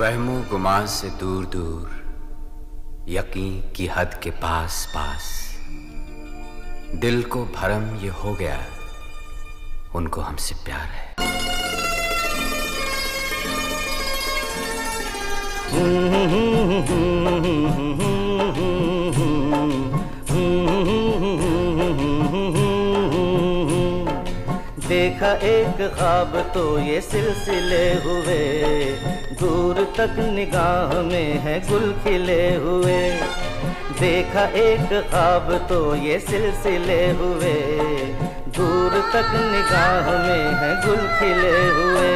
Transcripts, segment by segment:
वहमो गुमान से दूर दूर, यकीन की हद के पास पास। दिल को भरम ये हो गया, उनको हमसे प्यार है। देखा एक ख्वाब तो ये सिलसिले हुए। दूर तक निगाह में है गुल खिले हुए। देखा एक ख्वाब तो ये सिलसिले हुए। दूर तक निगाह में है गुल खिले हुए।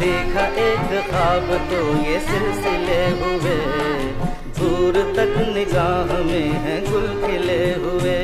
देखा एक ख्वाब तो ये सिलसिले हुए। दूर तक निगाह में है गुल खिले हुए।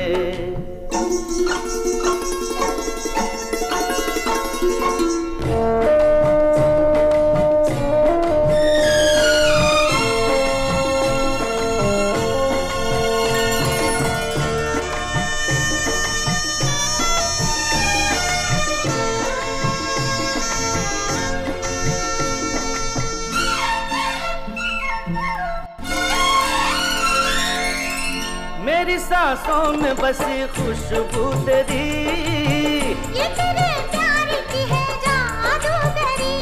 मेरी सांसों में बसी खुशबू तेरी। ये तेरे प्यार की है जादूगरी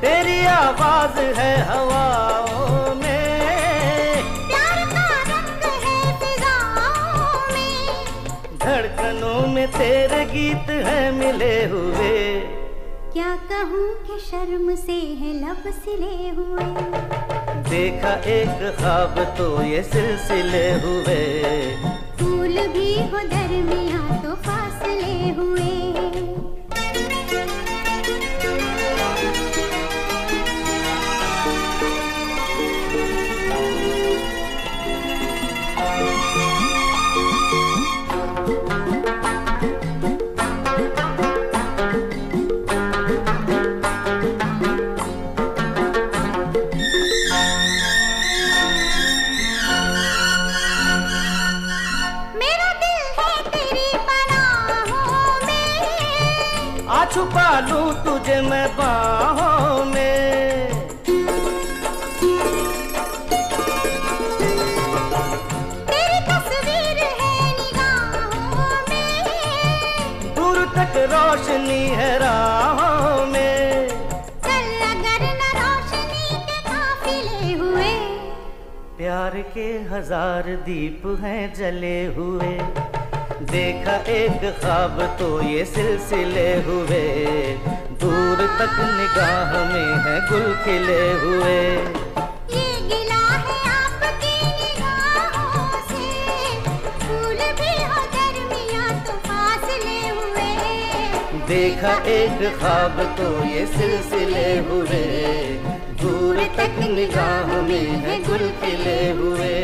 तेरी आवाज़ है हवाओं में। प्यार का रंग है फिजाओं में। धड़कनों में तेरे गीत है मिले हुए। क्या कहूँ कि शर्म से है लब सिले हुए? देखा एक ख्वाब तो ये सिलसिले हुए। फूल भी हो दरमिया तो फासले हुए। मेरा छुपा लूँ तुझे मैं बाहों में। तेरी तस्वीर है निगाहों में। दूर तक रोशनी है राहों में। चल अगर न रोशनी के काफिले हुए। प्यार के हज़ार दीप हैं जले हुए। देखा एक ख्वाब तो ये सिलसिले हुए। दूर तक निगाह में है गुल खिले हुए। ये गिला आपकी निगाहों से। फूल भी दरमिया तो हुए। देखा एक ख्वाब तो ये सिलसिले हुए। दूर तक निगाह में है गुल खिले हुए।